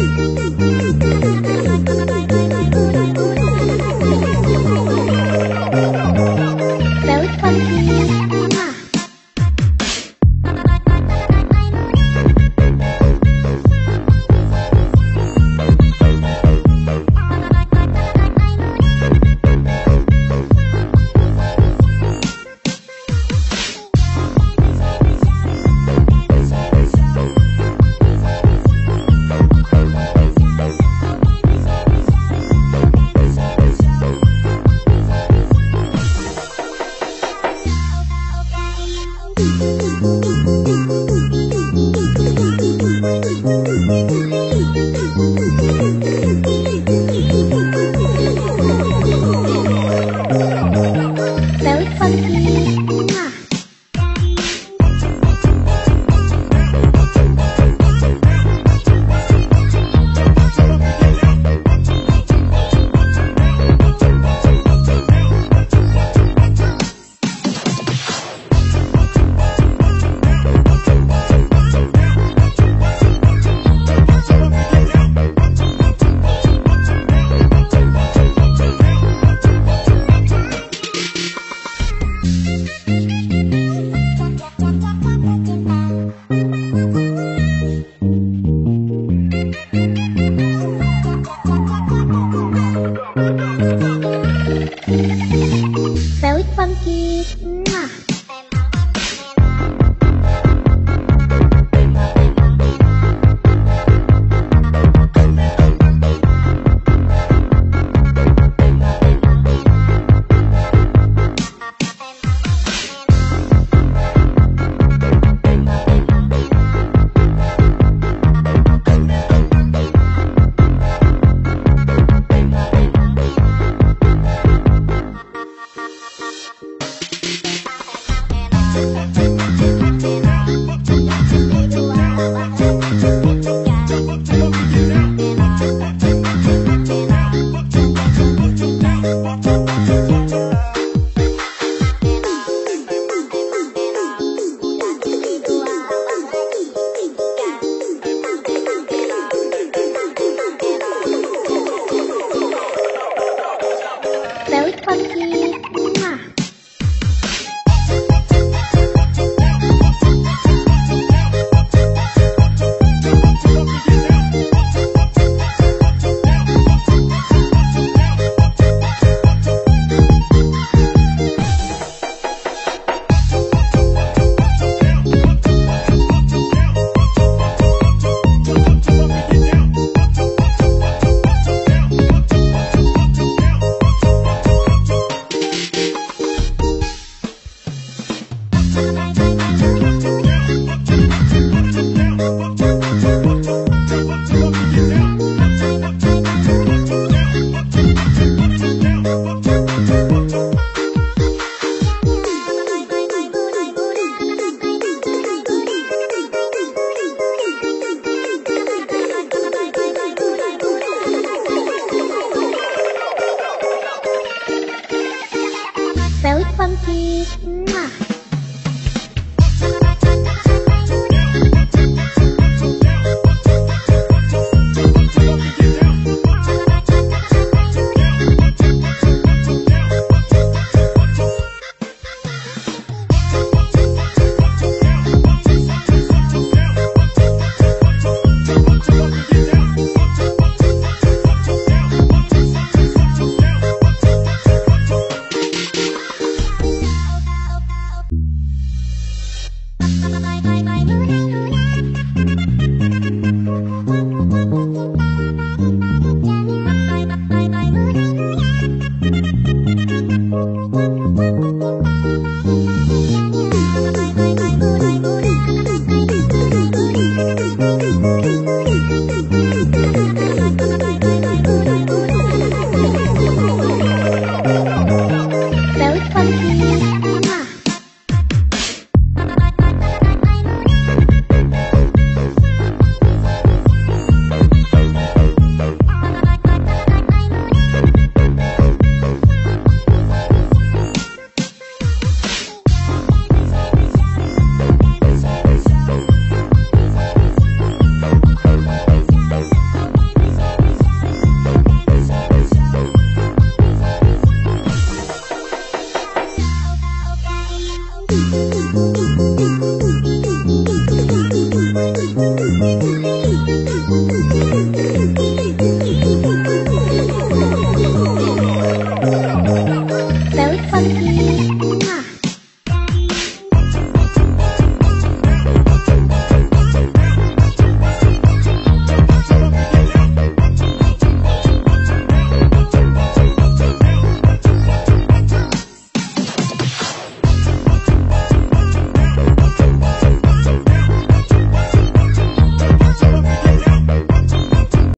Música